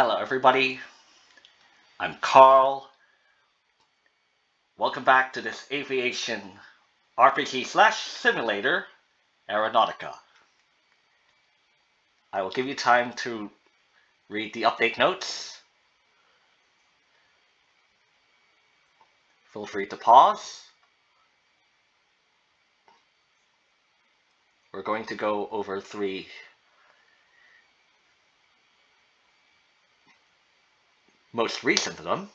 Hello everybody, I'm Carl. Welcome back to this aviation RPG slash simulator, Aeronautica. I will give you time to read the update notes. Feel free to pause. We're going to go over three most recent of them.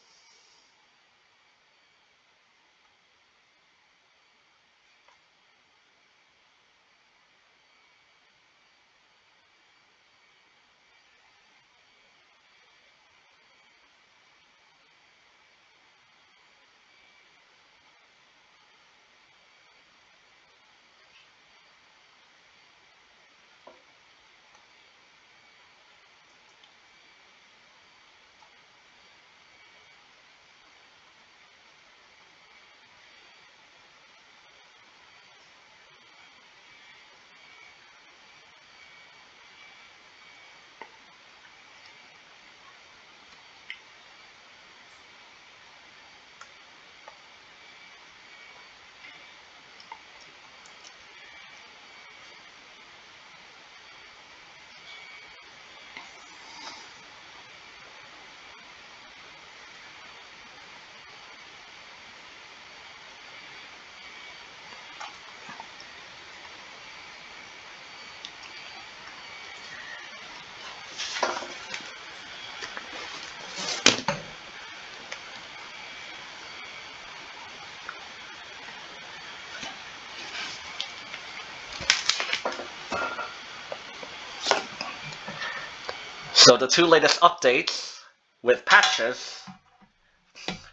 So the two latest updates with patches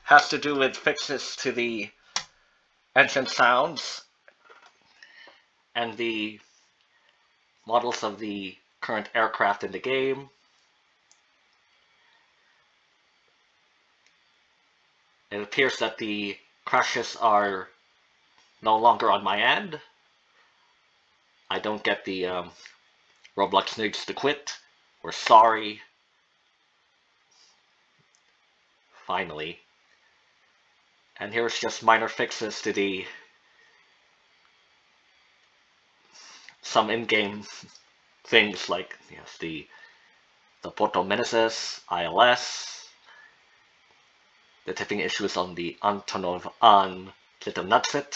has to do with fixes to the engine sounds and the models of the current aircraft in the game. It appears that the crashes are no longer on my end. I don't get the um, Roblox needs to quit we're sorry. Finally. And here's just minor fixes to the some in-game things like yes, the the Portal Menaces, ILS, the tipping issues on the Antonov An Little Nutsit,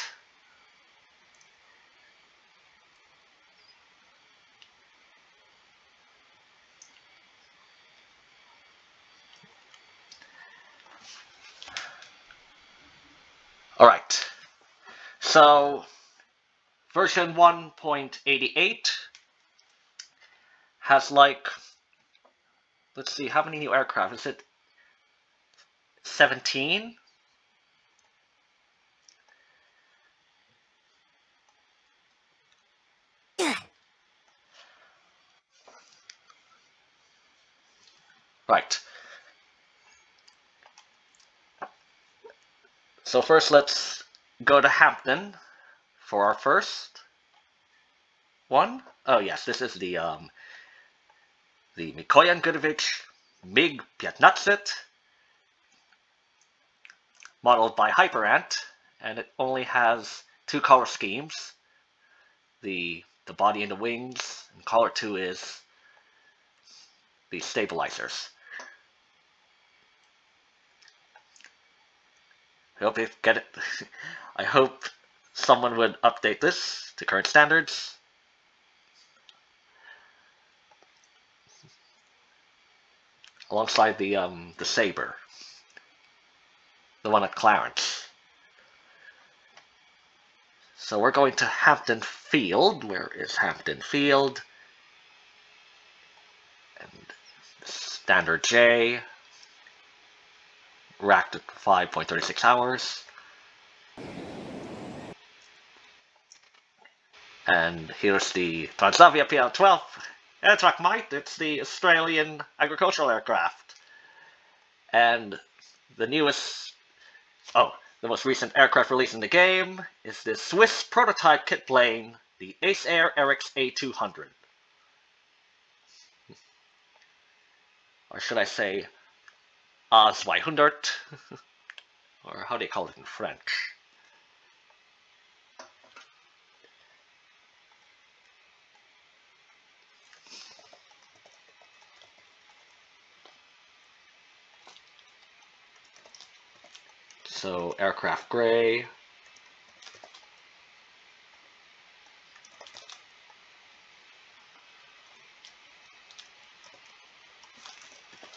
All right. So version 1.88 has like, let's see, how many new aircraft? Is it 17? Right. So first let's go to Hampton for our first one. Oh yes, this is the um, the Mikoyan Gurevich MiG Piatnatsit modeled by Hyperant and it only has two color schemes. The the body and the wings and color 2 is the stabilizers. I hope they get it. I hope someone would update this to current standards. Alongside the um the Sabre. The one at Clarence. So we're going to Hampton Field. Where is Hampton Field? And standard J racked at 5.36 hours. And here's the Transavia PL-12 Airtruk mite. It's the Australian agricultural aircraft. And the newest, oh, the most recent aircraft released in the game is the Swiss prototype kit plane, the Aceair AERICKS A200. or should I say A200, or how do you call it in French? So aircraft gray,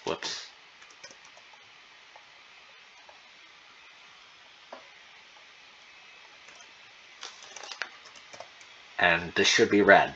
Whoops. And this should be red.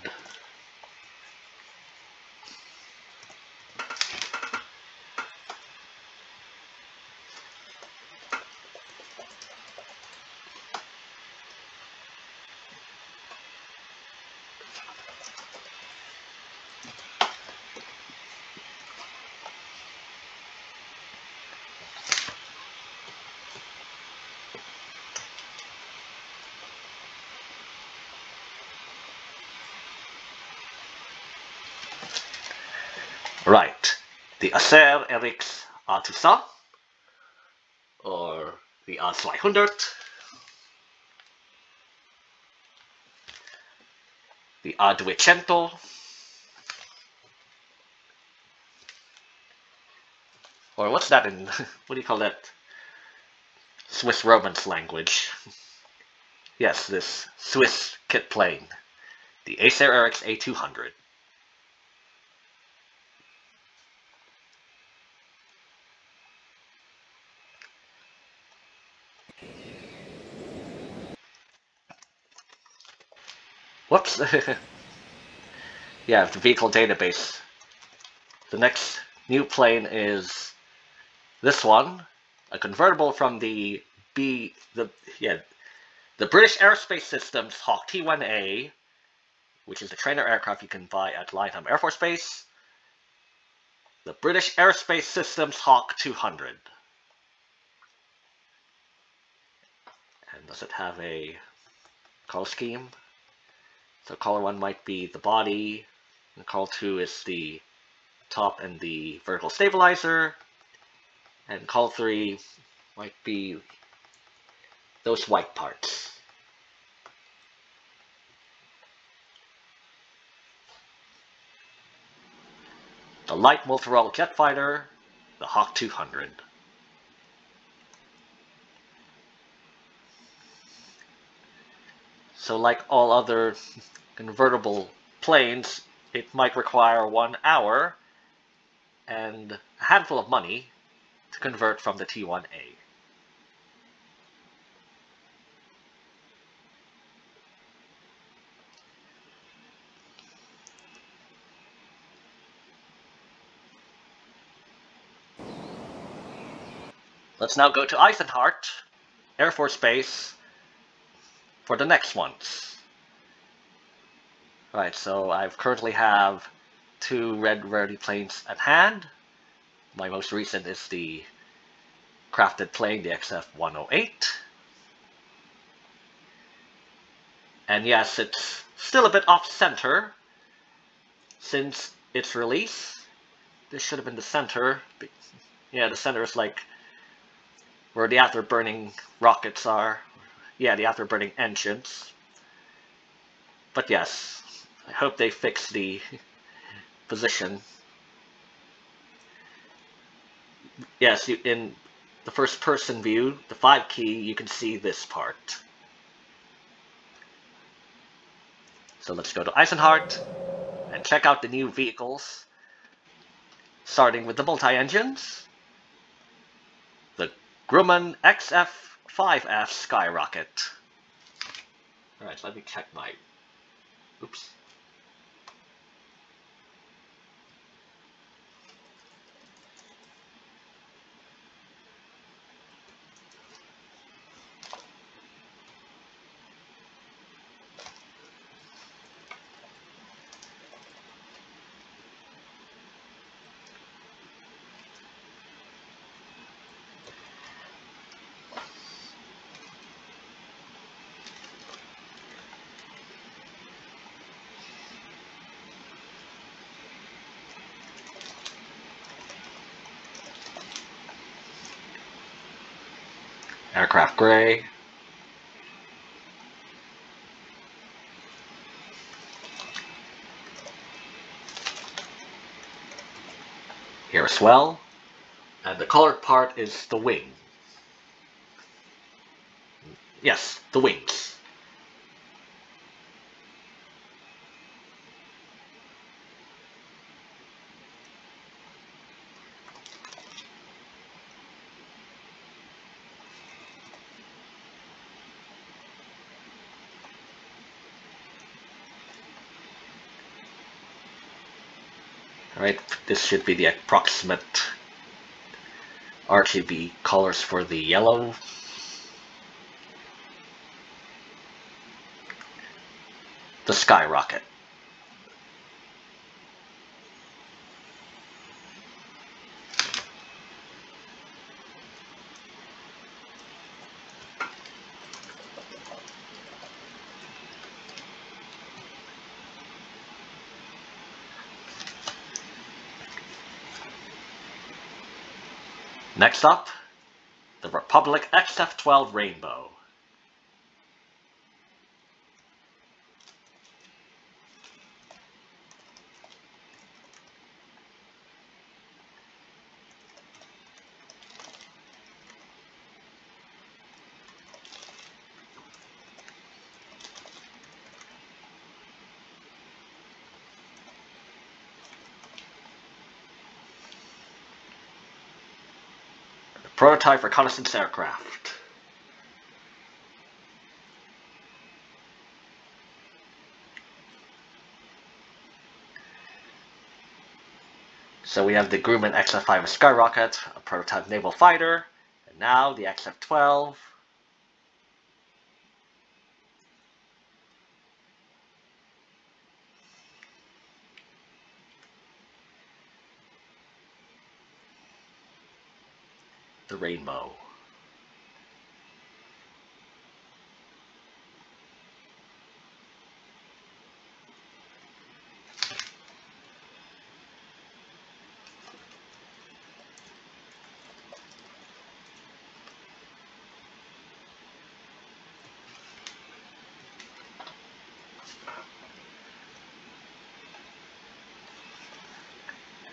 Right, the Aceair AERICKS A200 or the A200 the A200 or what's that in what do you call that? Swiss Romance language. Yes this Swiss kit plane. The Aceair AERICKS A200 Whoops. yeah, the vehicle database. The next new plane is this one, a convertible from the B, the yeah, the British Aerospace Systems Hawk T1A, which is a trainer aircraft you can buy at Lynham Air Force Base. The British Aerospace Systems Hawk 200. And does it have a color scheme? So color 1 might be the body, and color 2 is the top and the vertical stabilizer, and color 3 might be those white parts. The light multi-role jet fighter, the Hawk 200. So like all other convertible planes, it might require one hour and a handful of money to convert from the T1A. Let's now go to Eisenhart Air Force Base for the next ones. Right, so I currently have two red rarity planes at hand. My most recent is the crafted plane, the XF-108. And yes, it's still a bit off-center since its release. This should have been the center. Yeah, the center is like where the afterburning rockets are. Yeah, the afterburning engines. But yes, I hope they fix the position. Yes, in the first person view, the 5 key, you can see this part. So let's go to Eisenhart and check out the new vehicles. Starting with the multi-engines. The Grumman XF5F Skyrocket. Alright, let me check my... Oops. Gray. Here as well. And the colored part is the wing. Yes, the wings. This should be the approximate RGB colors for the yellow. The skyrocket. Next up, the Republic XF-12 Rainbow. Prototype reconnaissance aircraft. So we have the Grumman XF-5 Skyrocket, a prototype naval fighter, and now the XF-12. Rainbow.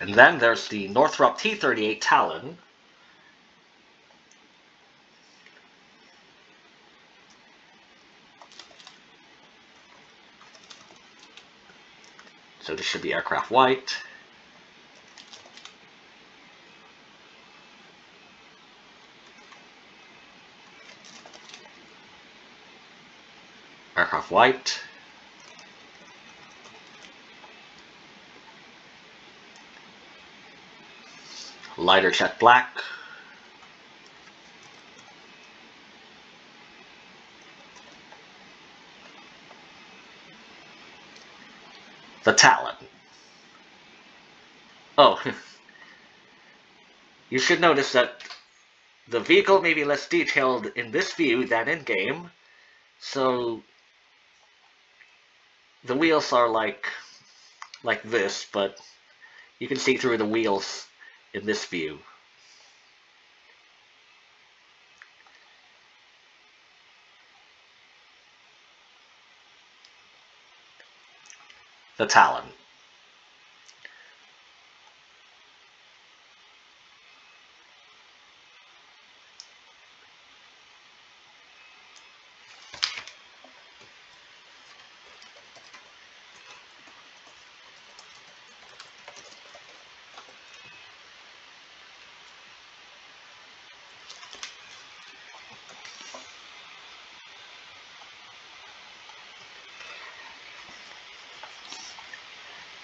And then there's the Northrop T-38 Talon. This should be aircraft white. Aircraft white. lighter jet black. The Talon. Oh, you should notice that the vehicle may be less detailed in this view than in-game, so the wheels are like like this, but you can see through the wheels in this view. The Talon.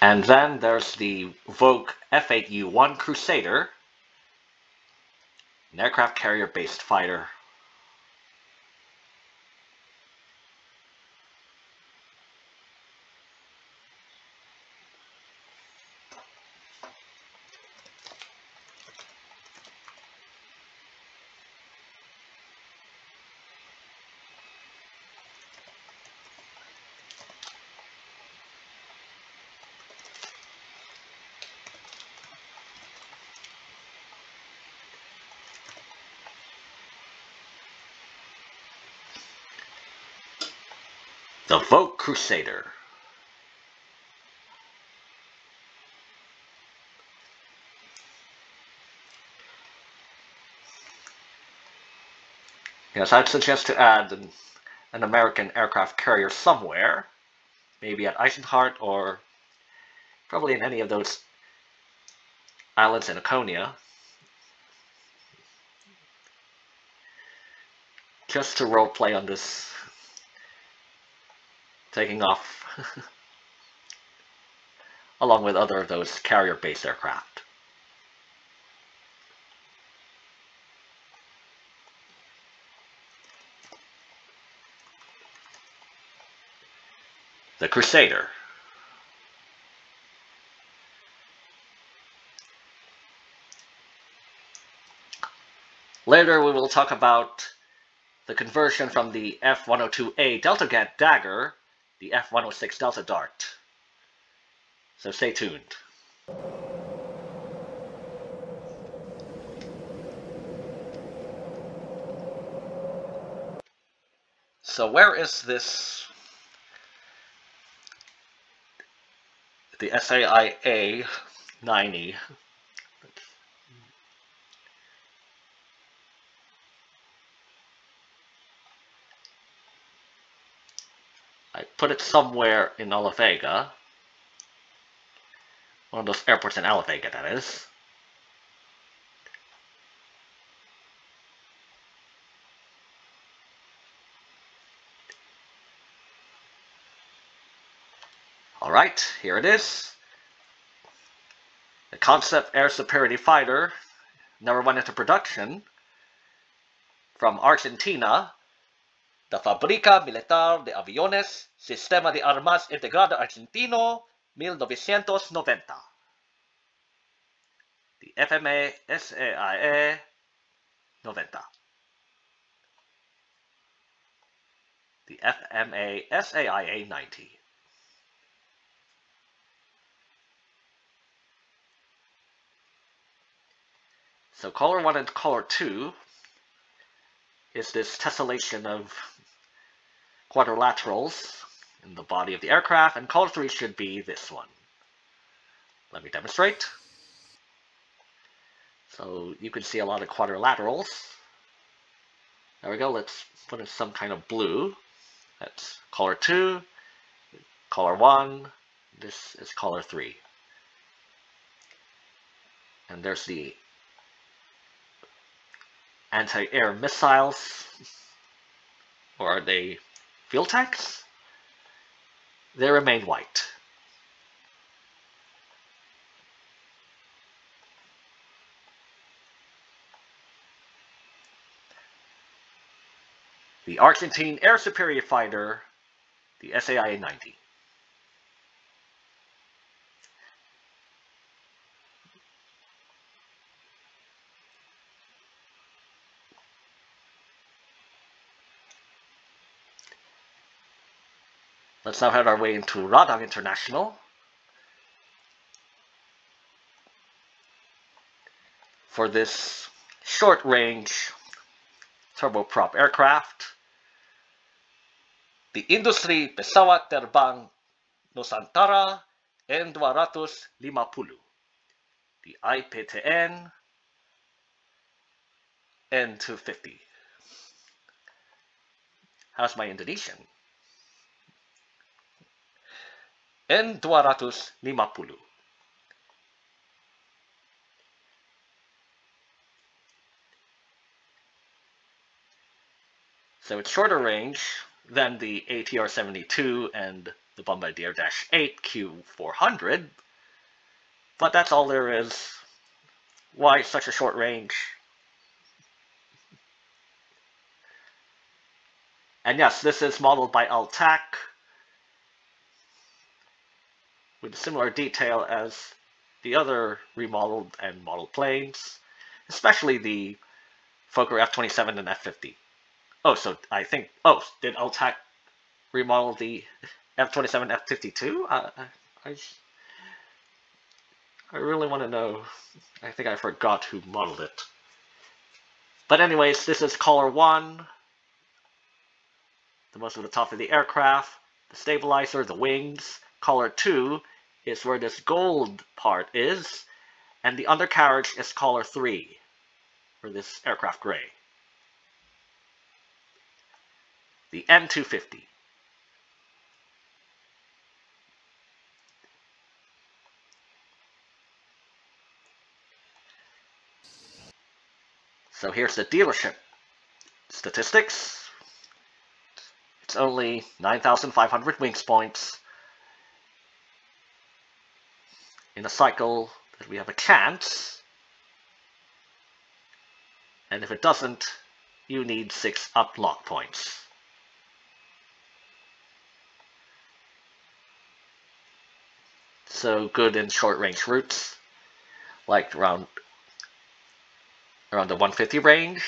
And then there's the Vought F-8U-1 Crusader, an aircraft carrier-based fighter. Vought Crusader. Yes, I'd suggest to add an, an American aircraft carrier somewhere, maybe at Eisenhart or probably in any of those islands in Laconia. Just to roleplay on this taking off along with other of those carrier-based aircraft. The Crusader. Later we will talk about the conversion from the F-102A Delta Gat Dagger, the F-106 Delta Dart. So stay tuned. So where is this the SAIA 90. Put it somewhere in Vega. One of those airports in Vega, that is. Alright, here it is. The concept air superiority fighter never went into production. From Argentina, the Fábrica Militar de Aviones Sistema de Armas Integrado Argentino 1990. The FMA SAIA 90. The FMA SAIA 90. So color 1 and color 2 is this tessellation of quadrilaterals in the body of the aircraft, and color 3 should be this one. Let me demonstrate. So you can see a lot of quadrilaterals. There we go, let's put in some kind of blue. That's color 2, color 1, this is color 3. And there's the anti-air missiles? Or are they fuel? They remain white. The Argentine Air Superior Fighter, the SAIA-90. Let's now head our way into Radang International. For this short-range turboprop aircraft, the Industri Pesawat Terbang Nusantara N250, the IPTN N250. How's my Indonesian? N250. So it's shorter range than the ATR-72 and the Bombardier-8 Q400, but that's all there is. Why such a short range? And yes, this is modeled by Altac, with similar detail as the other remodeled and modeled planes, especially the Fokker F-27 and F-50. Oh, so I think, oh, did Altac remodel the F-27 F-52? I, I, I really want to know. I think I forgot who modeled it. But anyways, this is Color 1, the most of the top of the aircraft. the stabilizer, the wings. Color 2 is where this gold part is, and the undercarriage is color 3, for this aircraft gray. The N250. So here's the dealership statistics. It's only 9,500 wings points. In a cycle that we have a chance. And if it doesn't, you need 6 unlock points. So good in short range routes, like around around the 150 range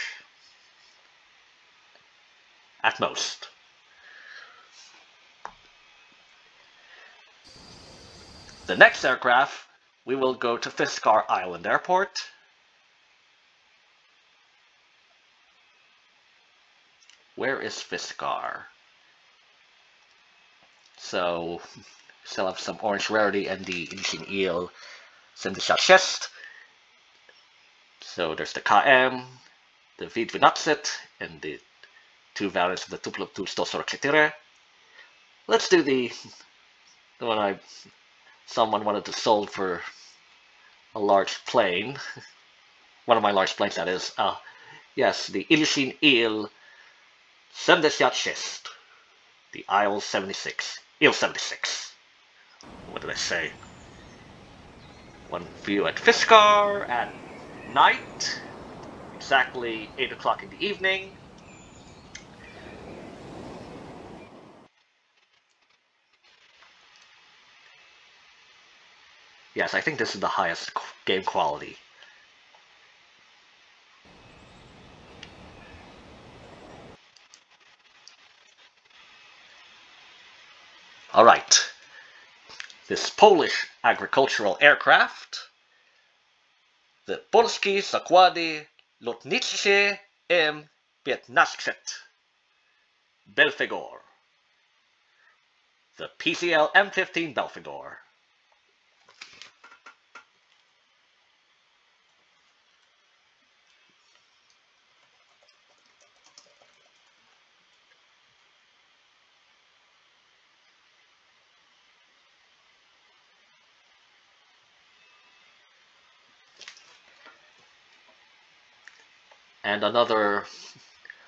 at most. The next aircraft, we will go to Fiskar Island Airport. Where is Fiskar? So, still have some orange rarity and the Inching Eel Syndicate chest. So there's the KM, the Vidvinatset, and the two variants of the Tuplop to Stosor Let's do the the one I someone wanted to sold for a large plane. one of my large planes that is. Uh, yes, the Ilyushin Il 76. The Isle 76. Il 76. What did I say? One view at Fiskar at night, exactly 8 o'clock in the evening. Yes, I think this is the highest game quality. Alright, this Polish agricultural aircraft the Polski Zakłady Lotnicze M15 Belphegor. The PZL M15 Belphegor and another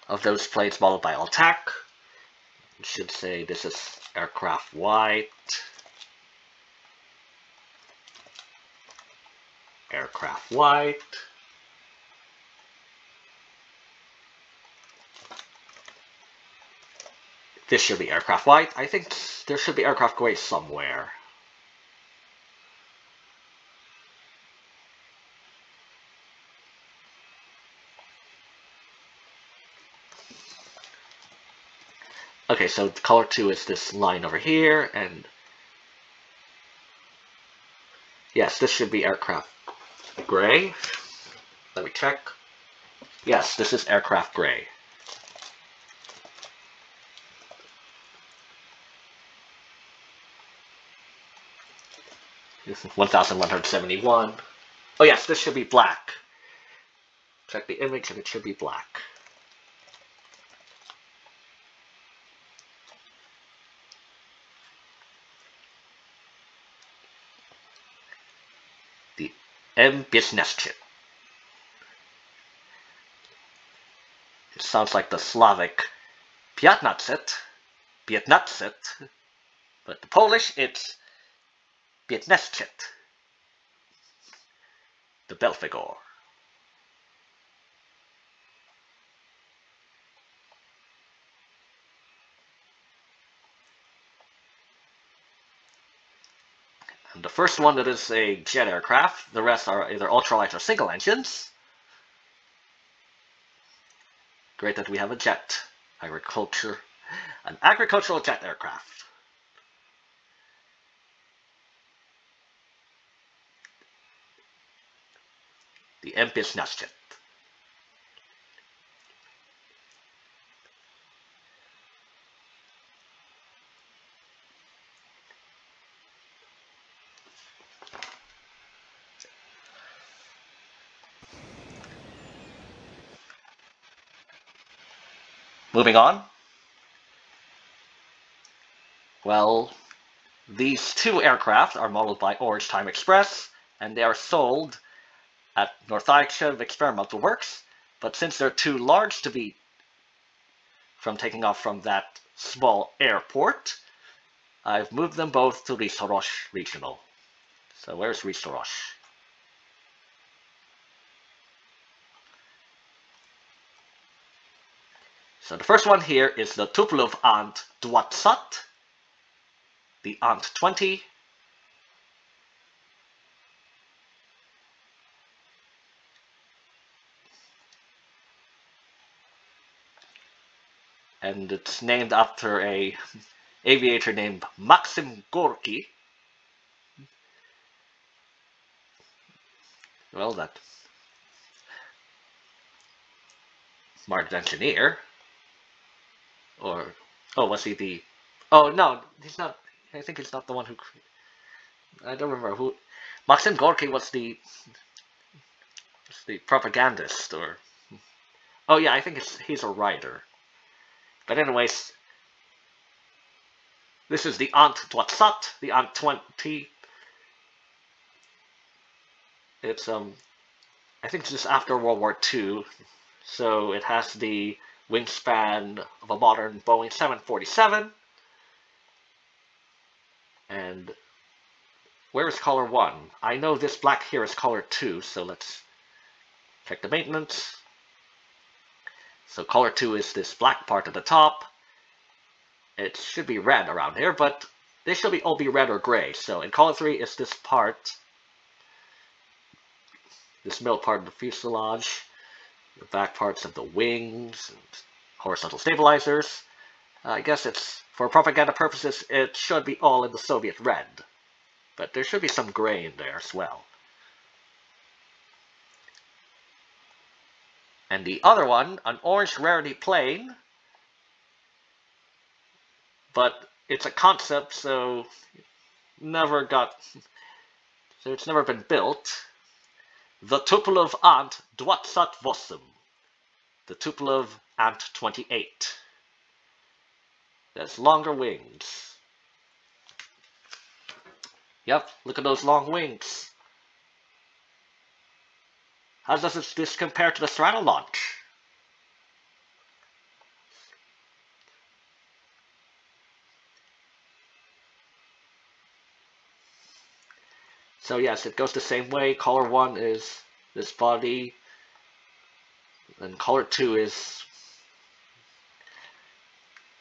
of those plates modeled by Altac. Should say this is aircraft white. Aircraft white. This should be aircraft white. I think there should be aircraft gray somewhere. So color 2 is this line over here, and yes, this should be aircraft gray. Let me check. Yes, this is aircraft gray. This is 1171. Oh yes, this should be black. Check the image and it should be black. M. It sounds like the Slavic Piatnatset, Piatnatset, but the Polish it's Piatneschet, the Belphegor. The first one that is a jet aircraft, the rest are either ultralight or single engines. Great that we have a jet, agriculture, an agricultural jet aircraft. The Empis Nasjet. Moving on. Well, these two aircraft are modeled by Orange Time Express, and they are sold at North Northaicchev Experimental Works, but since they're too large to be from taking off from that small airport, I've moved them both to the Sorosh Regional. So where's Risorosh? So the first one here is the Tupolev Ant Dwatsat, the Ant 20, and it's named after a aviator named Maxim Gorky. Well, that smart engineer, or oh, was he the? Oh no, he's not. I think he's not the one who. I don't remember who. Maxim Gorky was the was the propagandist, or oh yeah, I think it's he's a writer. But anyways, this is the Ant Dwatsat, the Ant 20. It's, um, I think it's just after World War II, so it has the wingspan of a modern Boeing 747. And where is color 1? I know this black here is color 2, so let's check the maintenance. So color 2 is this black part at the top. It should be red around here, but they should be all be red or gray. So in color 3 is this part, this middle part of the fuselage, the back parts of the wings, and horizontal stabilizers. I guess it's, for propaganda purposes, it should be all in the Soviet red. But there should be some gray in there as well. And the other one, an orange rarity plane. But it's a concept, so never got, so it's never been built. The Tupolev Ant Dwatsat Vosum. The Tupolev Ant 28. There's longer wings. Yep, look at those long wings. How does this compare to the Stratolaunch? So yes, it goes the same way. Color 1 is this body, and color 2 is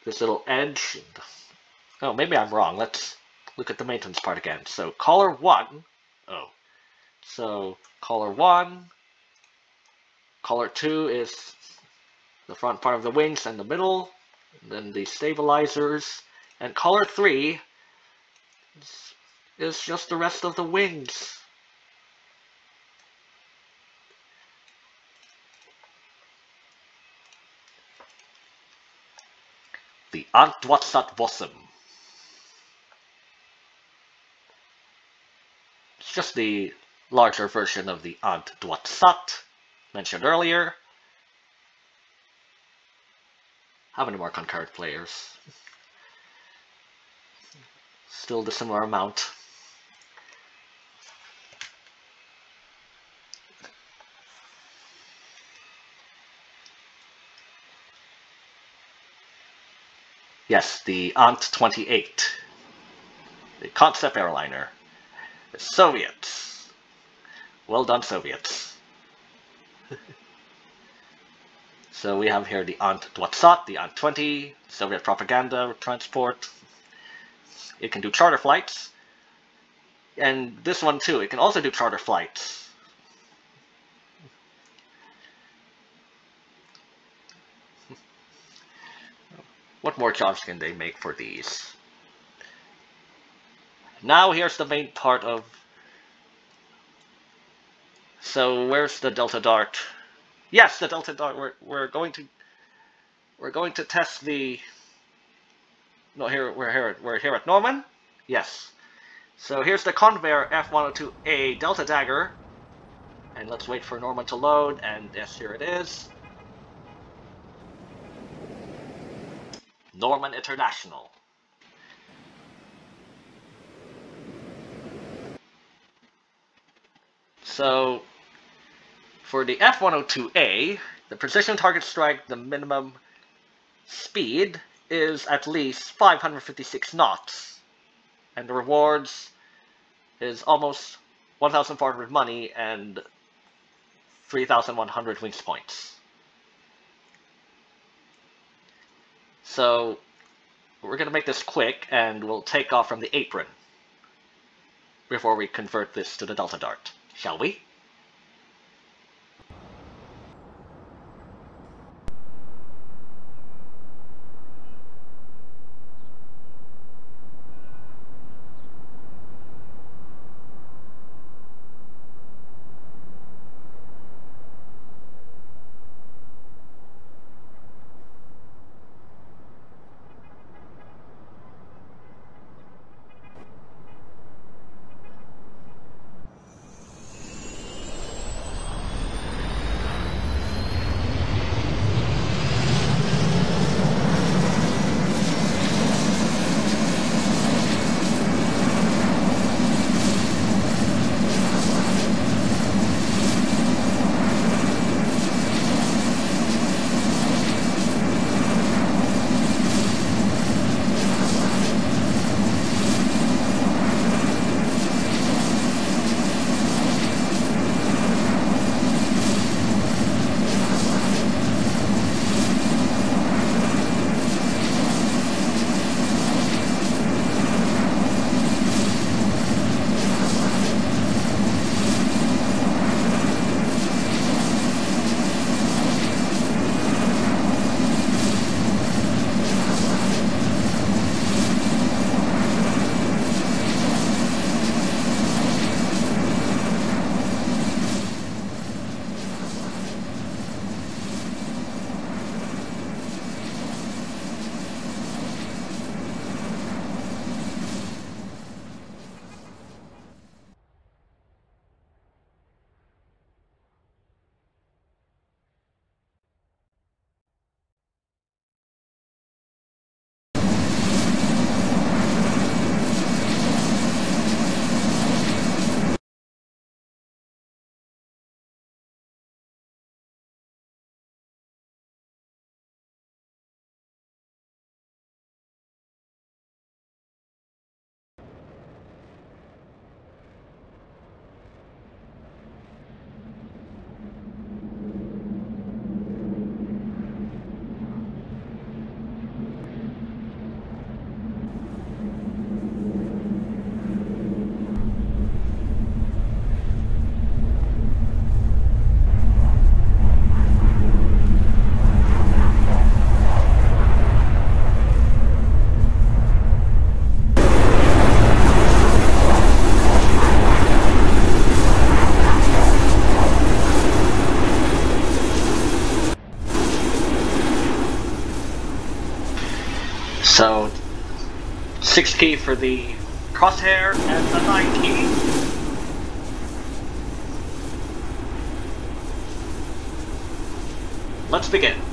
this little edge. Oh, maybe I'm wrong. Let's look at the maintenance part again. So color 1, oh, so color 1 Color 2 is the front part of the wings and the middle, and then the stabilizers. And color 3 is, is just the rest of the wings. Vossum. It's just the larger version of the Antwatsat mentioned earlier. How many more concurrent players? Still the similar amount. Yes, the Ant-28, the concept airliner. The Soviets. Well done, Soviets. so we have here the Ant Dwatsat, the Ant 20, Soviet propaganda transport. It can do charter flights. And this one too, it can also do charter flights. What more jobs can they make for these? Now here's the main part of so where's the Delta Dart? Yes, the Delta Dart. We're we're going to we're going to test the. No, here we're here we're here at Norman. Yes. So here's the Convair F102A Delta Dagger, and let's wait for Norman to load. And yes, here it is. Norman International. So, for the F-102A, the precision target strike, the minimum speed is at least 556 knots. And the rewards is almost 1,400 money and 3,100 wings points. So we're going to make this quick and we'll take off from the apron before we convert this to the Delta Dart, shall we? 6 key for the crosshair and the 9 key. Let's begin.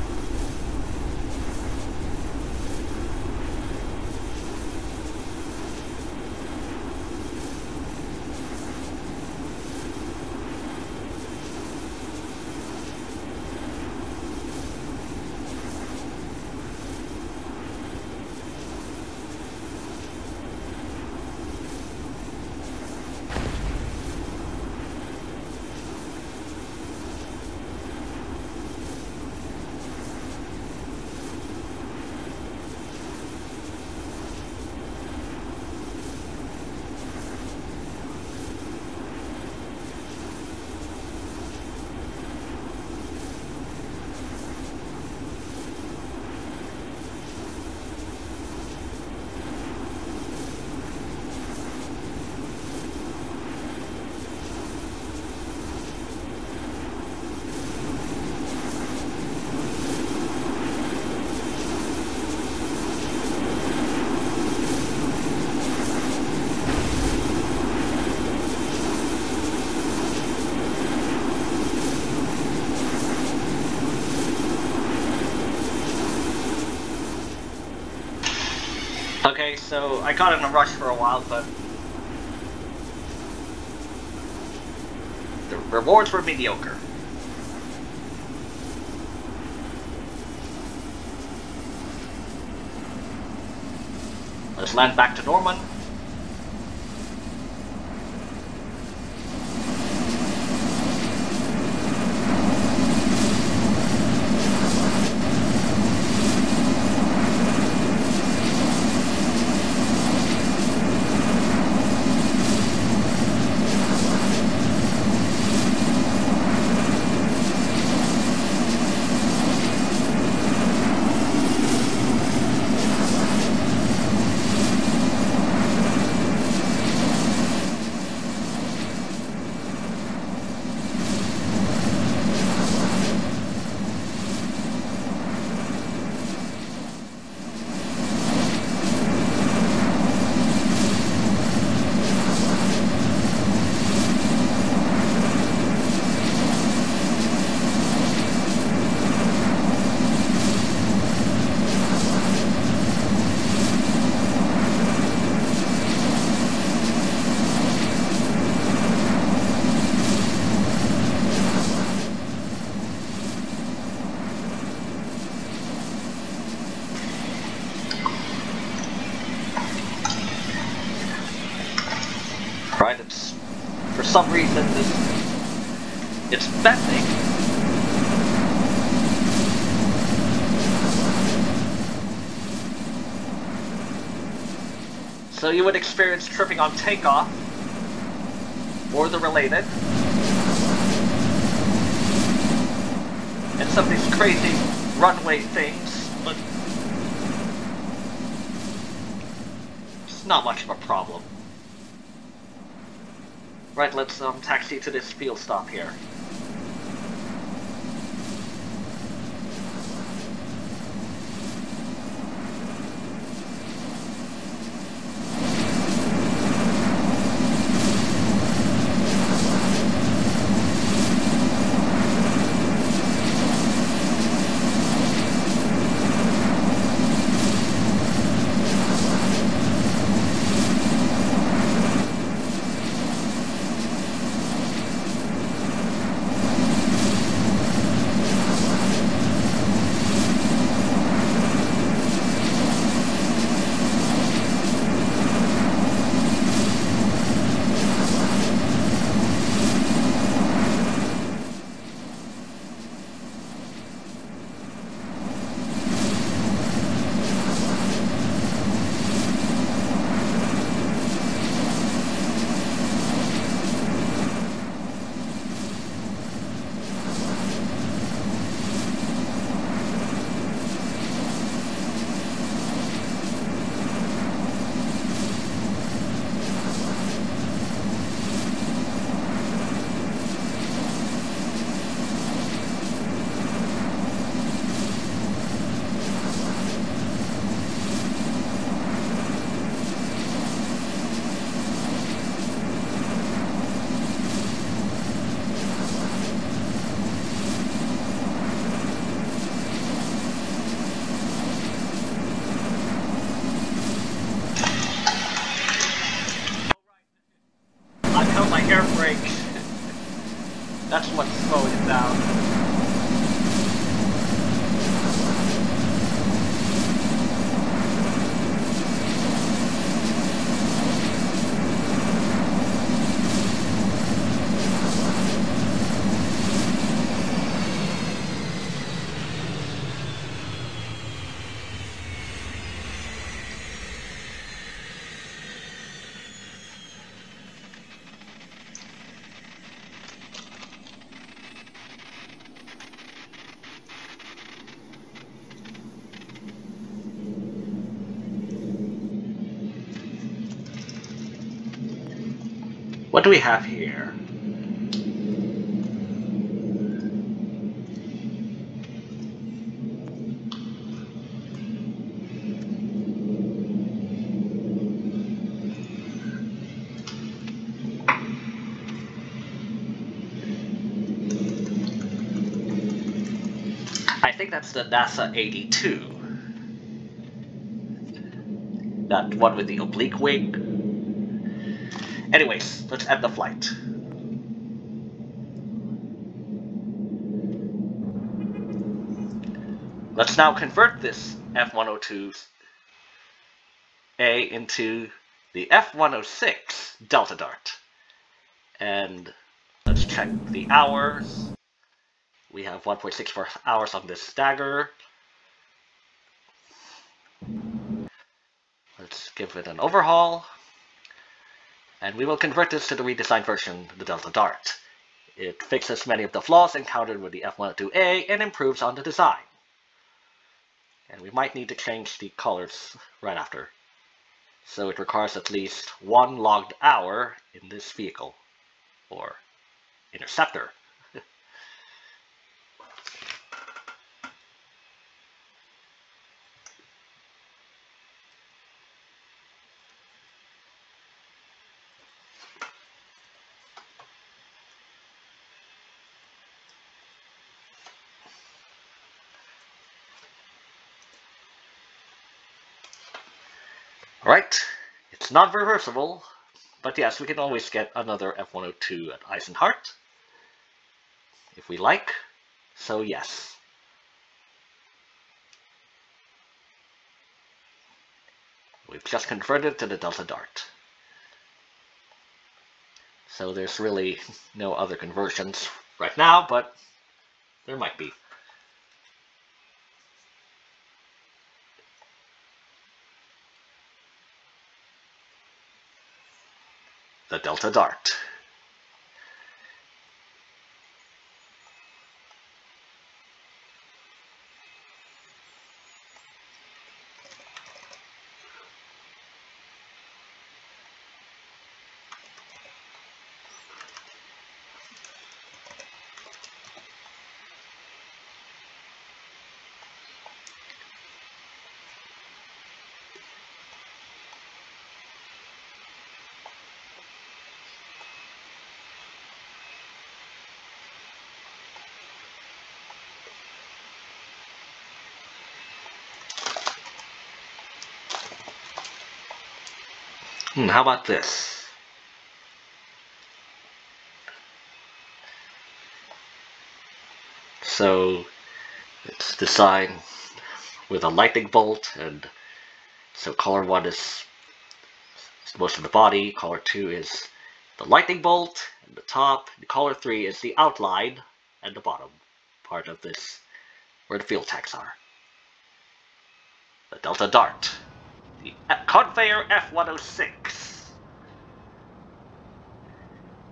Okay, so I got in a rush for a while, but the rewards were mediocre. Let's land back to Norman. Right, it's for some reason it's, it's bending. So you would experience tripping on takeoff or the related. And some of these crazy runway things, but it's not much of a problem. Right, let's um, taxi to this field stop here. Do we have here? I think that's the NASA 82. That one with the oblique wing. Anyways, let's end the flight. Let's now convert this F-102A into the F-106 Delta Dart. And let's check the hours. We have 1.64 hours on this dagger. Let's give it an overhaul. And we will convert this to the redesigned version, the Delta Dart. It fixes many of the flaws encountered with the F-102A and improves on the design. And we might need to change the colors right after. So it requires at least one logged hour in this vehicle, or interceptor. Right, it's not reversible, but yes, we can always get another F-102 at Eisenhart, if we like, so yes. We've just converted to the Delta Dart. So there's really no other conversions right now, but there might be. The Delta Dart. Hmm, how about this? So it's designed with a lightning bolt and so color 1 is most of the body, color 2 is the lightning bolt and the top, and color 3 is the outline and the bottom part of this where the field tags are. The Delta Dart Convair F-106.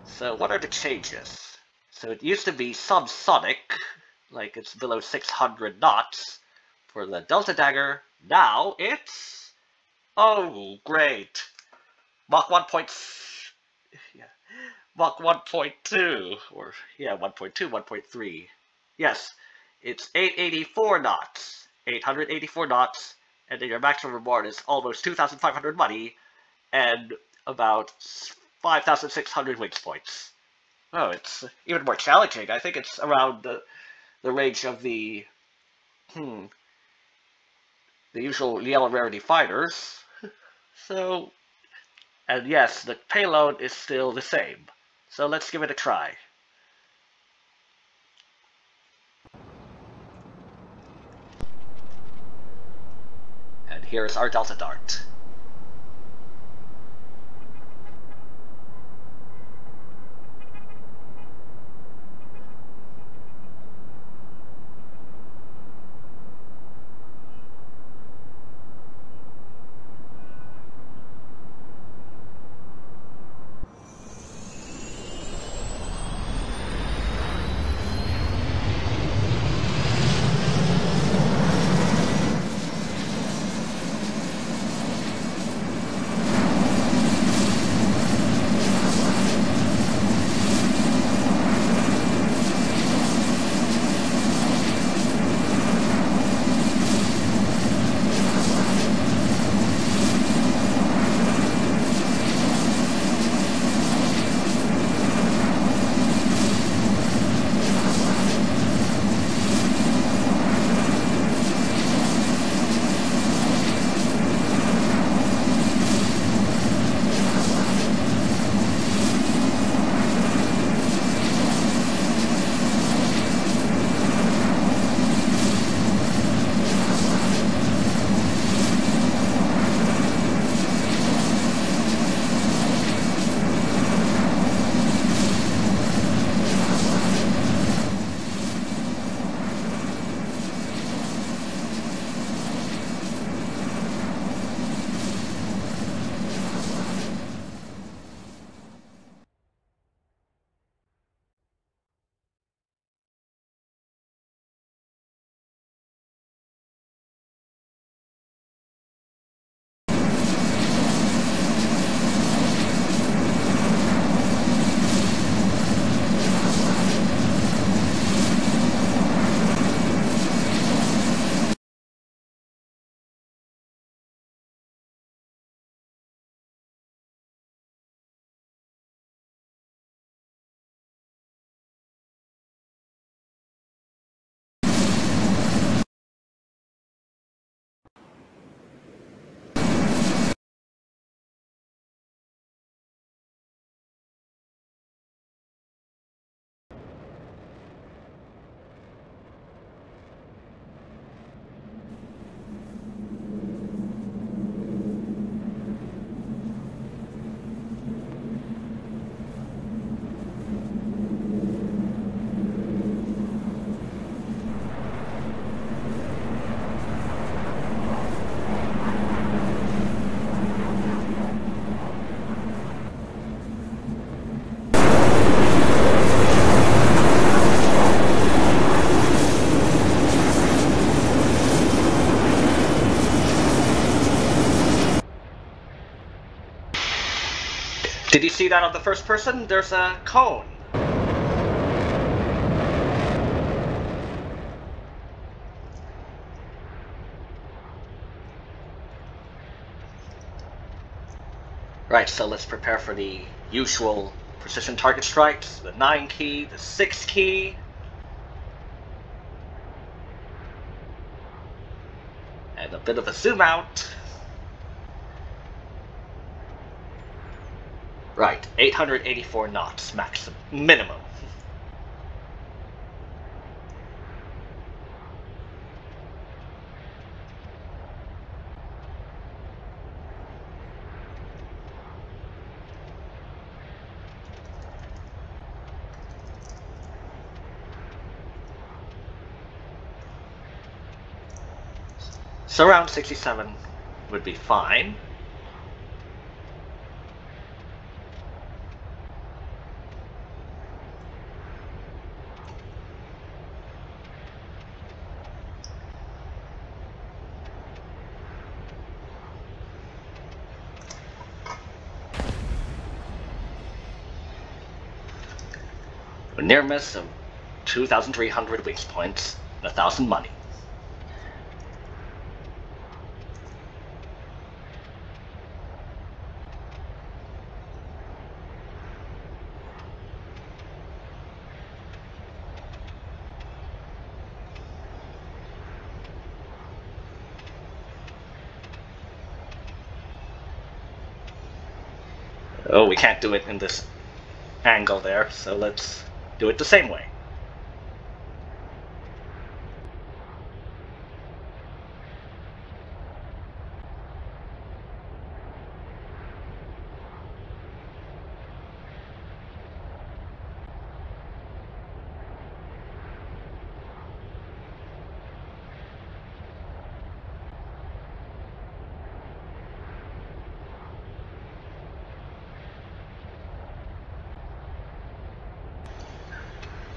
So what are the changes? So it used to be subsonic, like it's below 600 knots for the Delta Dagger. Now it's... Oh, great. Mach 1. Yeah. Mach 1.2, or yeah, 1.2, 1.3. Yes, it's 884 knots. 884 knots and then your maximum reward is almost 2,500 money and about 5,600 wings points. Oh, it's even more challenging. I think it's around the, the range of the, hmm, the usual yellow rarity fighters. So, and yes, the payload is still the same. So let's give it a try. Here's our Delta Dart. Did you see that on the first person? There's a cone. Right, so let's prepare for the usual precision target strikes. The 9 key, the 6 key. And a bit of a zoom out. Right, 884 knots maximum, minimum. So around 67 would be fine. Near miss of 2,300 weak points and 1,000 money. Oh, we can't do it in this angle there, so let's do it the same way.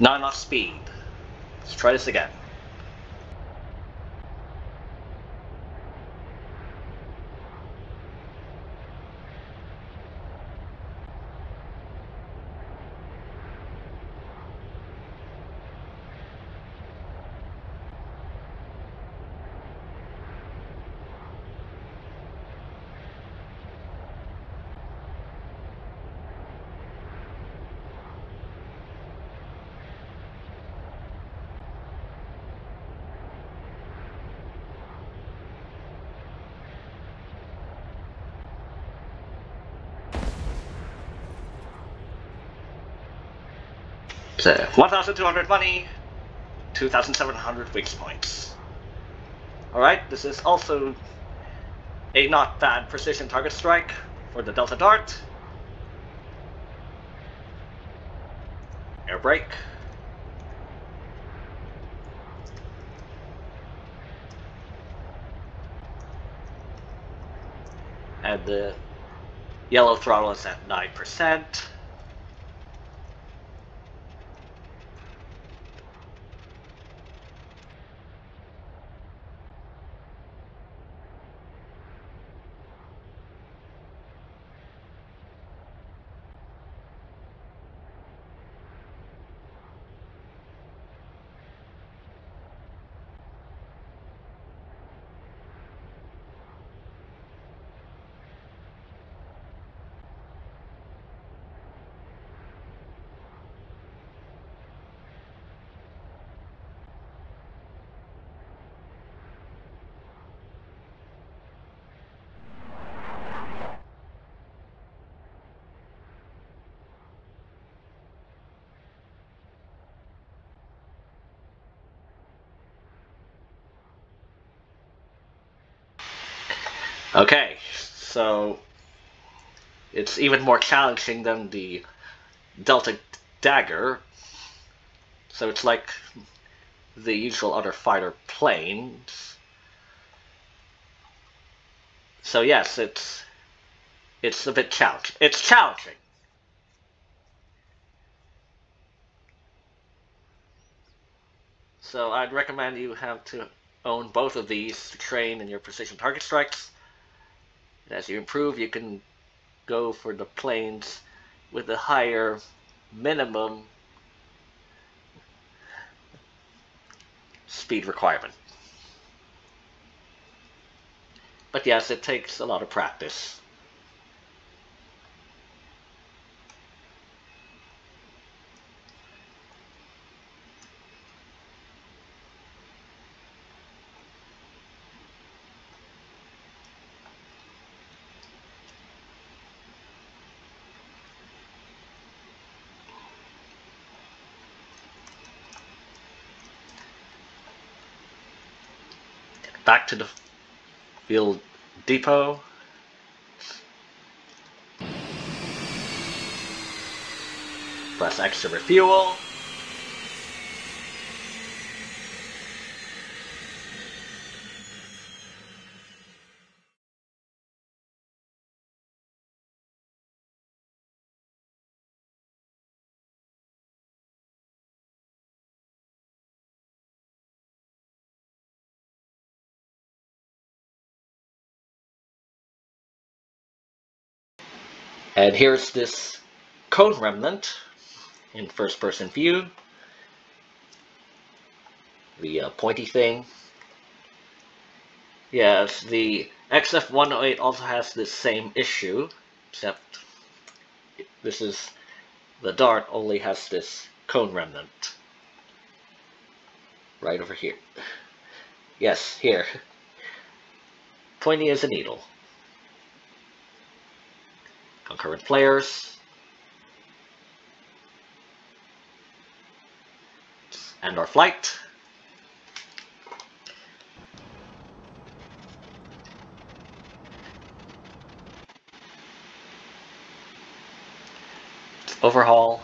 Not enough speed. Let's try this again. So, 1,200 money, 2,700 weak points. Alright, this is also a not bad precision target strike for the Delta Dart. Air brake. And the yellow throttle is at 9%. Okay, so it's even more challenging than the Delta Dagger. So it's like the usual other fighter planes. So yes, it's it's a bit challenging. It's challenging. So I'd recommend you have to own both of these to train in your precision target strikes. And as you improve, you can go for the planes with a higher minimum speed requirement. But yes, it takes a lot of practice. Back to the field depot. Press X to refuel. And here's this cone remnant in first person view. The uh, pointy thing. Yes, the XF108 also has this same issue, except this is the Dart only has this cone remnant. Right over here. Yes, here. Pointy as a needle concurrent players, and our flight. Overhaul.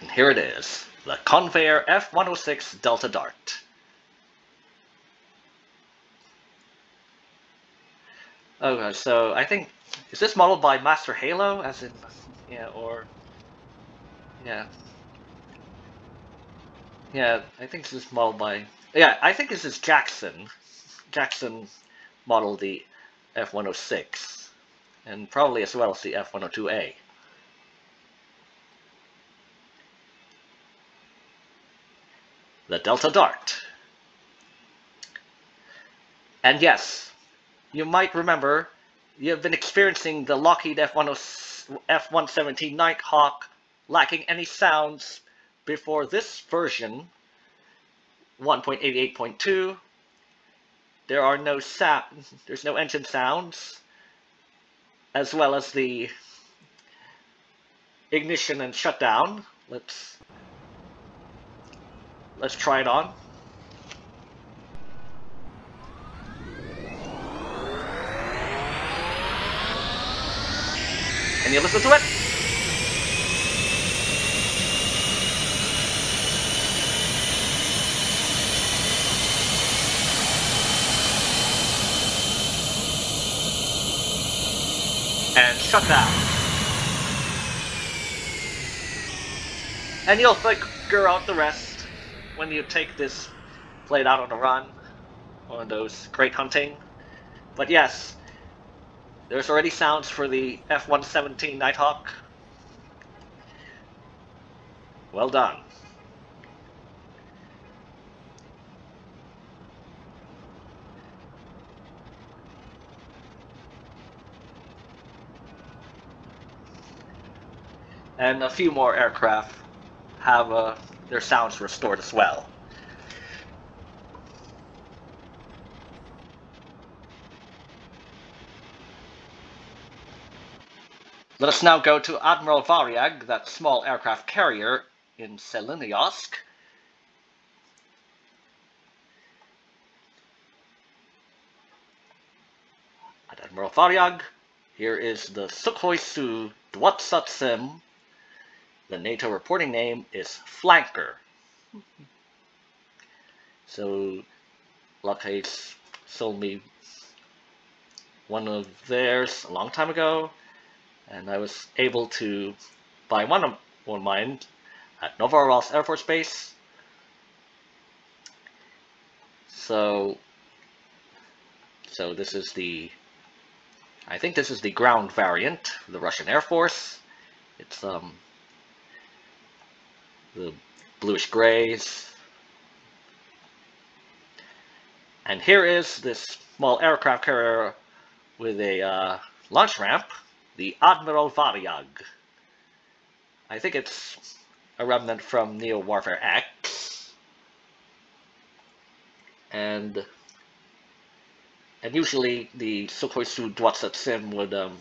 And here it is, the Convair F-106 Delta Dart. Okay, so I think is this modeled by Master Halo, as in, yeah, or, yeah. Yeah, I think this is modeled by, yeah, I think this is Jackson. Jackson modeled the F-106, and probably as well as the F-102A. The Delta Dart. And yes, you might remember you have been experiencing the Lockheed F-117 Nighthawk lacking any sounds before this version 1.88.2 there are no sound there's no engine sounds as well as the ignition and shutdown. Let's let's try it on Can you listen to it? And shut down. And you'll figure out the rest when you take this played out on a run, one of those great hunting. But yes, there's already sounds for the F-117 Nighthawk. Well done. And a few more aircraft have uh, their sounds restored as well. Let us now go to Admiral Varyag, that small aircraft carrier in Selinoysk. At Admiral Varyag, here is the Sukhoi Su Dwatsatsim. The NATO reporting name is Flanker. So, Lockheed sold me one of theirs a long time ago and I was able to buy one of, one of mine at Novorossiysk Air Force Base. So, so this is the I think this is the ground variant, the Russian Air Force. It's um the bluish grays. And here is this small aircraft carrier with a uh, launch ramp, the Admiral Varyag. I think it's a remnant from Neo Warfare X. And and usually the Sukhoi Su Dwatsat Sim would um,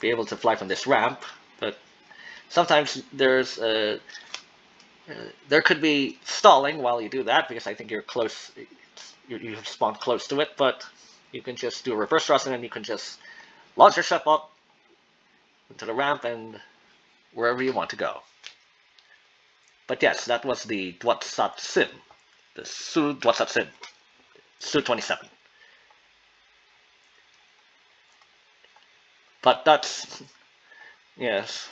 be able to fly from this ramp, but sometimes there's a, uh, there could be stalling while you do that because I think you're close, you, you spawn close to it, but you can just do a reverse thrust and then you can just launch your ship up into the ramp and wherever you want to go. But yes, that was the Dwatsat Sim, the Su Dwatsat Sim, Su-27. But that's, yes.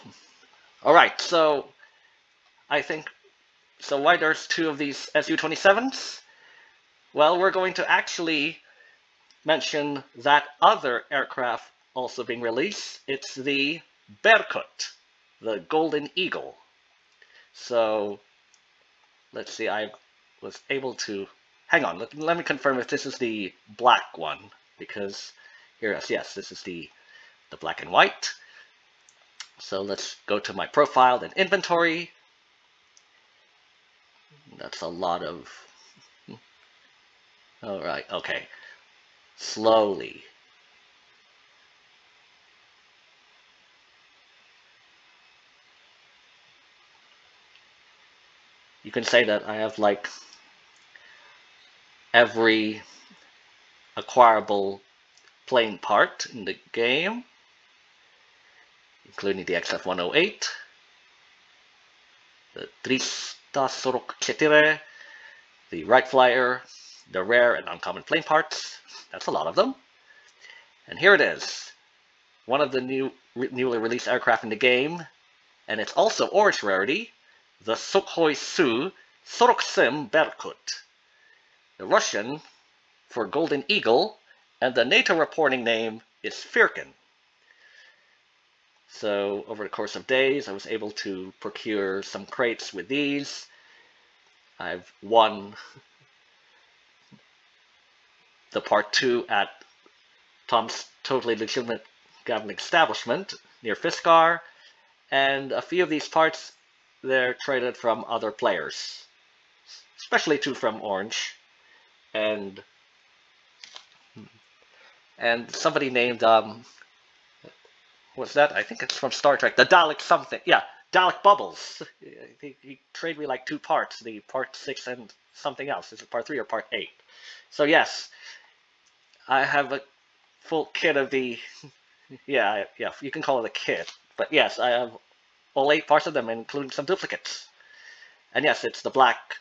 Alright, so I think, so why there's two of these Su-27s? Well, we're going to actually mention that other aircraft also being released. It's the Berkut the Golden Eagle. So let's see, I was able to, hang on, let, let me confirm if this is the black one, because here, yes, yes, this is the, the black and white. So let's go to my profile, then inventory. That's a lot of, hmm. all right, okay. Slowly, you can say that I have like every acquirable plane part in the game, including the XF-108, the 344, the Wright Flyer, the rare and uncommon plane parts. That's a lot of them. And here it is, one of the new newly released aircraft in the game, and it's also orange rarity, the Sukhoi Su Soroksim Berkut, the Russian for Golden Eagle, and the NATO reporting name is Firkin. So over the course of days, I was able to procure some crates with these. I've won the part two at Tom's Totally Legitimate government Establishment near Fiskar, and a few of these parts they're traded from other players, especially two from Orange, and and somebody named um, what's that? I think it's from Star Trek. The Dalek something. Yeah, Dalek Bubbles. He, he traded me like two parts, the part six and something else. Is it part three or part eight? So yes, I have a full kit of the. Yeah, yeah, you can call it a kit. But yes, I have all eight parts of them, including some duplicates. And yes, it's the black.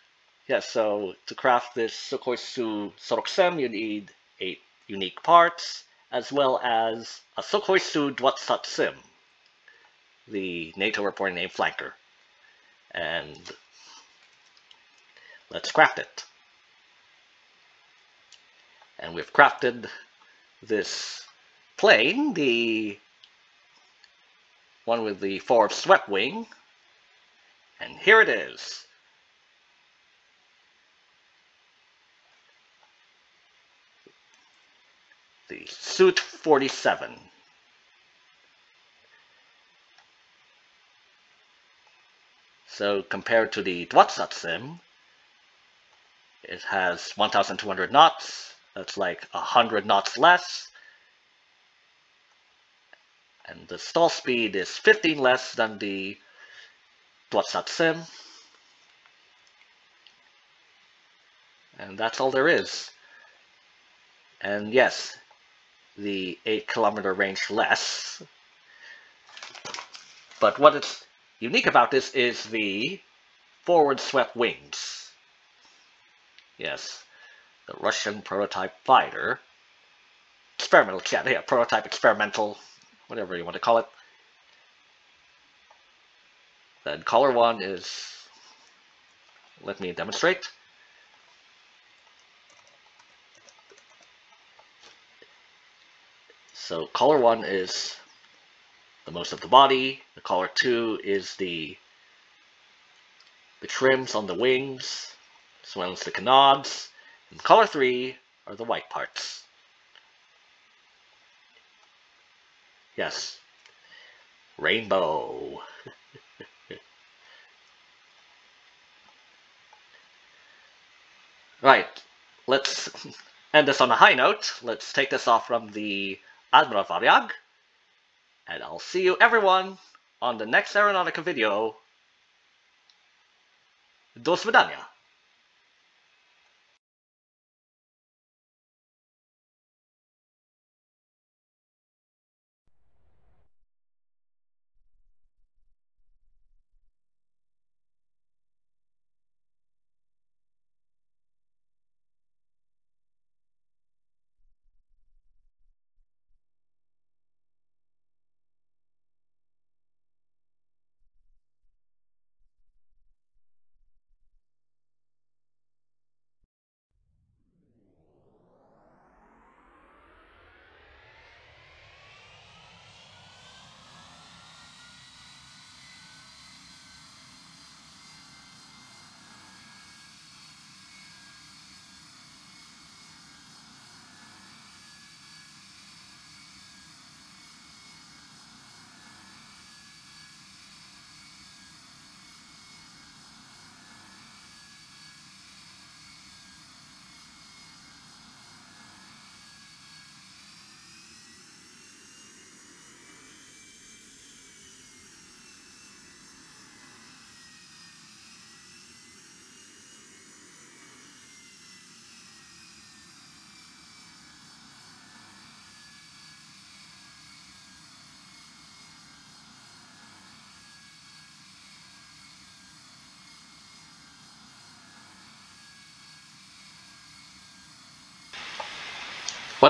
Yes, so to craft this Sukhoi Su Soroksem, you need eight unique parts, as well as a Sukhoi Su Dwatsat Sim, the NATO reporting name flanker. And let's craft it. And we've crafted this plane, the one with the forward swept wing. And here it is. The Su-47. So compared to the Dwatsat Sim, it has 1,200 knots. That's like 100 knots less and the stall speed is 15 less than the Dwatsat Sim. And that's all there is. And yes, the 8 kilometer range less. But what is unique about this is the forward swept wings. Yes, the Russian prototype fighter. Experimental, yeah, yeah prototype experimental whatever you want to call it. Then color one is, let me demonstrate. So color one is the most of the body. The color two is the the trims on the wings, as well as the canards. And color three are the white parts. Yes. Rainbow. right. Let's end this on a high note. Let's take this off from the Admiral Varyag. And I'll see you everyone on the next Aeronautica video. Dos свидания.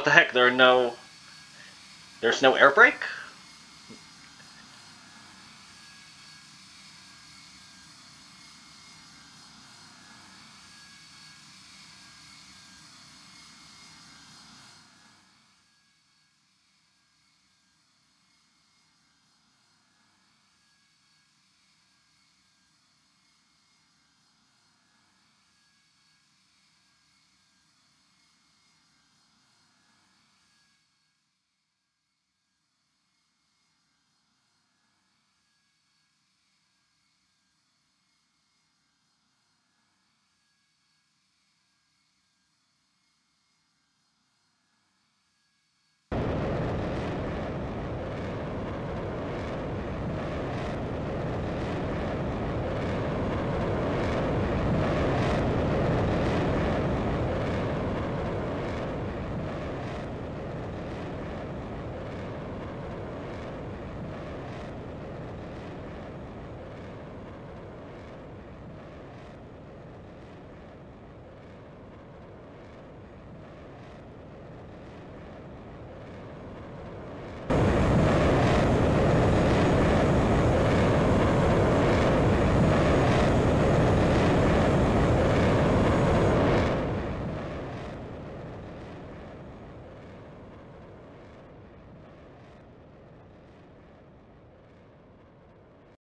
The heck? There are no... There's no air brake?